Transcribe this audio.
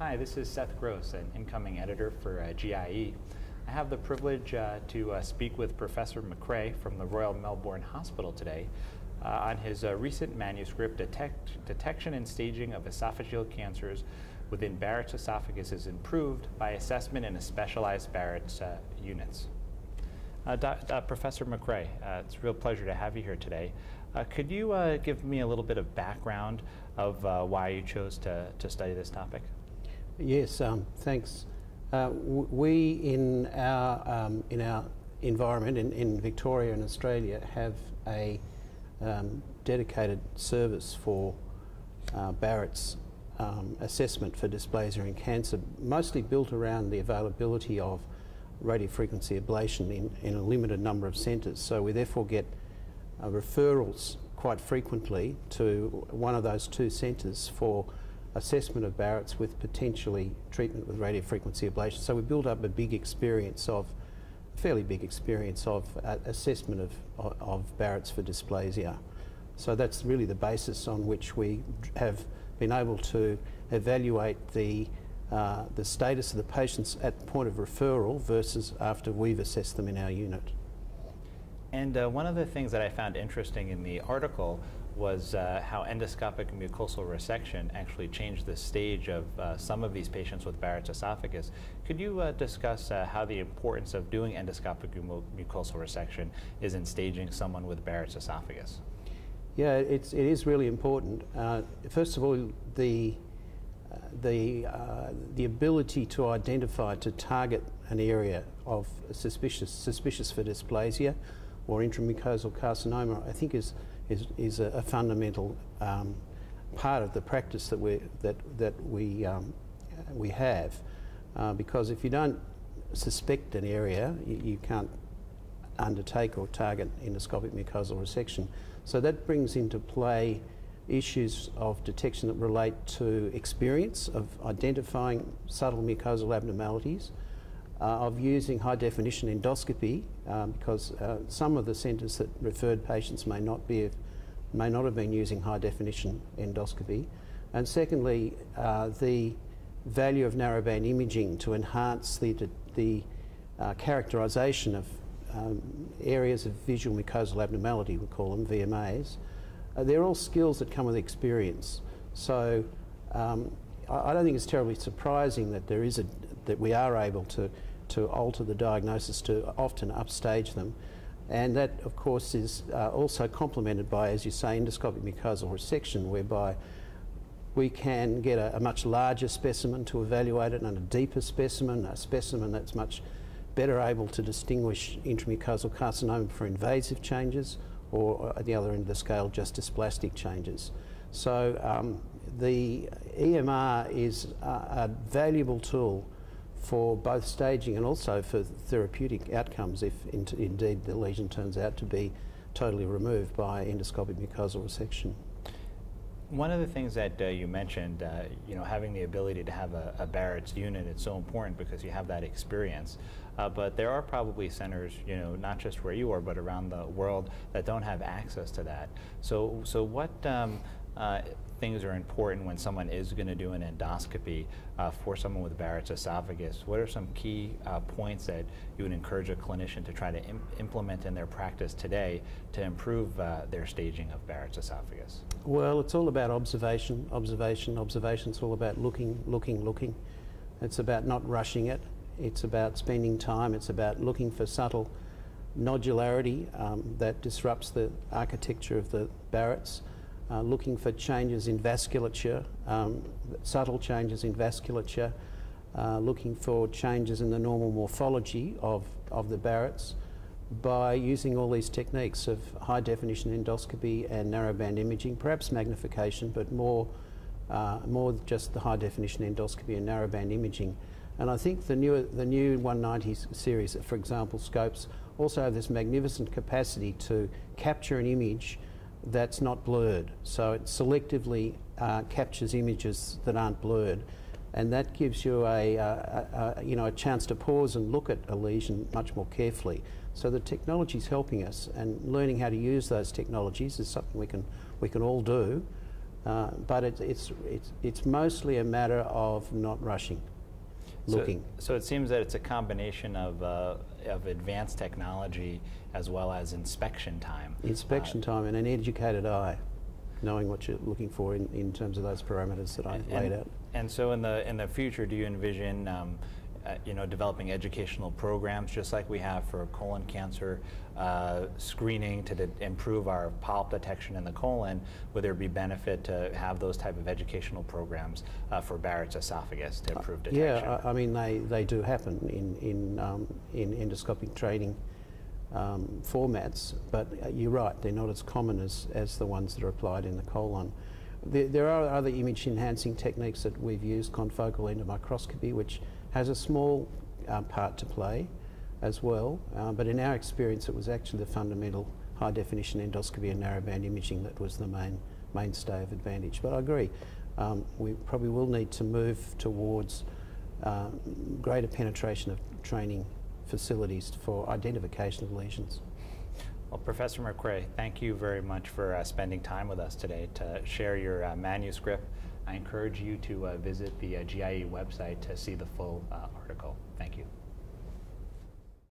Hi, this is Seth Gross, an incoming editor for uh, GIE. I have the privilege uh, to uh, speak with Professor Macrae from the Royal Melbourne Hospital today uh, on his uh, recent manuscript, Detect Detection and Staging of Esophageal Cancers within Barrett's Esophagus is Improved by Assessment in a Specialized Barrett's uh, Units. Professor Macrae, it's a real pleasure to have you here today. could you give me a little bit of background of why you chose to, to study this topic? Yes, um, thanks. Uh, we in our um, in our environment in, in Victoria and Australia have a um, dedicated service for uh, Barrett's um, assessment for dysplasia in cancer, mostly built around the availability of radiofrequency ablation in, in a limited number of centres. So we therefore get uh, referrals quite frequently to one of those two centres for assessment of Barrett's with potentially treatment with radiofrequency ablation. So we built up a big experience of, fairly big experience of uh, assessment of, of, of Barrett's for dysplasia. So that's really the basis on which we have been able to evaluate the uh, the status of the patients at the point of referral versus after we've assessed them in our unit. And uh, one of the things that I found interesting in the article was uh, how endoscopic mucosal resection actually changed the stage of uh, some of these patients with Barrett's esophagus. Could you uh, discuss uh, how the importance of doing endoscopic mucosal resection is in staging someone with Barrett's esophagus? Yeah, it's, it is really important. Uh, first of all, the, uh, the, the ability to identify, to target an area of suspicious, suspicious for dysplasia or intramucosal carcinoma, I think is is, is a, fundamental um, part of the practice that we, that, that we, um, we have. Uh, because if you don't suspect an area, you, you, can't undertake or target endoscopic mucosal resection. So that brings into play issues of detection that relate to experience of identifying subtle mucosal abnormalities, of using high definition endoscopy um, because uh, some of the centres that referred patients may not be may not have been using high definition endoscopy, and secondly, uh, the value of narrowband imaging to enhance the the uh, characterisation of um, areas of visual mucosal abnormality, we call them VMAs. Uh, they're all skills that come with experience. So um, I don't think it's terribly surprising that there is a that we are able to to alter the diagnosis to often upstage them. And that, of course, is uh, also complemented by, as you say, endoscopic mucosal resection, whereby we can get a, a, much larger specimen to evaluate it and a deeper specimen, a specimen that's much better able to distinguish intramucosal carcinoma for invasive changes or at the other end of the scale, just dysplastic changes. So um, the EMR is a, a valuable tool for both staging and also for therapeutic outcomes if in indeed the lesion turns out to be totally removed by endoscopic mucosal resection. One of the things that uh, you mentioned, uh, you know, having the ability to have a, a, Barrett's unit, it's so important because you have that experience. Uh, but there are probably centers, you know, not just where you are, but around the world that don't have access to that. So, so what um, uh, things are important when someone is going to do an endoscopy uh, for someone with Barrett's esophagus? What are some key uh, points that you would encourage a clinician to try to Im implement in their practice today to improve uh, their staging of Barrett's esophagus? Well, it's all about observation, observation, observation. It's all about looking, looking, looking. It's about not rushing it. It's about spending time. It's about looking for subtle nodularity um, that disrupts the architecture of the Barrett's uh, looking for changes in vasculature, um, subtle changes in vasculature, uh, looking for changes in the normal morphology of, of the Barrett's by using all these techniques of high definition endoscopy and narrowband imaging, perhaps magnification, but more, uh, more just the high definition endoscopy and narrowband imaging. And I think the new, the new 190 series, for example, scopes also have this magnificent capacity to capture an image that's not blurred. So it selectively uh, captures images that aren't blurred. And that gives you a, a, a, you know, a chance to pause and look at a lesion much more carefully. So the technology is helping us, and learning how to use those technologies is something we can, we can all do. Uh, but it, it's, it's, it's mostly a matter of not rushing, looking. So, it seems that it's a combination of, uh, of advanced technology as well as inspection time. Inspection Uh, time and an educated eye, knowing what you're looking for in, in terms of those parameters that I and, laid out. And so in the, in the future, do you envision um, uh, you know, developing educational programs just like we have for colon cancer uh, screening to improve our polyp detection in the colon? Would there be benefit to have those type of educational programs uh, for Barrett's esophagus to improve detection? Yeah, I, I mean, they, they do happen in, in, um, in endoscopic training um, formats, but uh, you're right, they're not as common as, as the ones that are applied in the colon. There, there are other image enhancing techniques that we've used, confocal endomicroscopy, which has a small uh, part to play as well, uh, but in our experience, it was actually the fundamental high definition endoscopy and narrowband imaging that was the main mainstay of advantage. But I agree, um, we probably will need to move towards um, greater penetration of training facilities for identification of lesions. Well, Professor Macrae, thank you very much for uh, spending time with us today to share your uh, manuscript. I encourage you to uh, visit the uh, GIE website to see the full uh, article. Thank you.